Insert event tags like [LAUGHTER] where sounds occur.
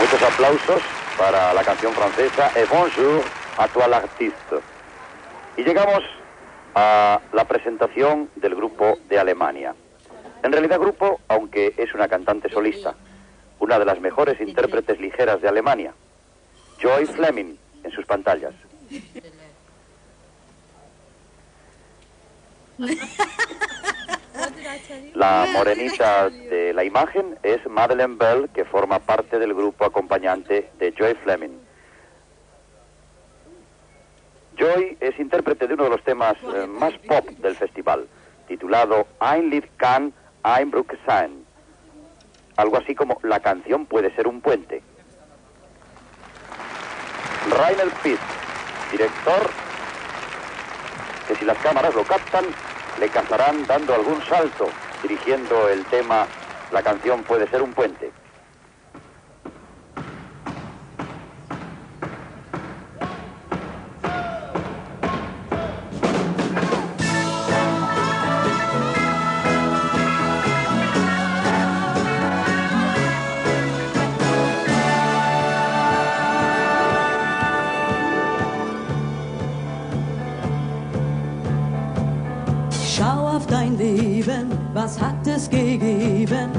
Muchos aplausos para la canción francesa Et bonjour à toi. Y llegamos a la presentación del grupo de Alemania. En realidad grupo, aunque es una cantante solista, una de las mejores intérpretes ligeras de Alemania, Joy Fleming, en sus pantallas. La [LAUGHS] morenita de la imagen es Madeleine Bell, que forma parte del grupo acompañante de Joy Fleming. Joy es intérprete de uno de los temas eh, más pop del festival, titulado Ein Lied kann ein Brücke sein. Algo así como La canción puede ser un puente. Rainer Pitt, director, que si las cámaras lo captan, le cazarán dando algún salto, dirigiendo el tema La canción puede ser un puente. Schau auf dein Leben, was hat es gegeben?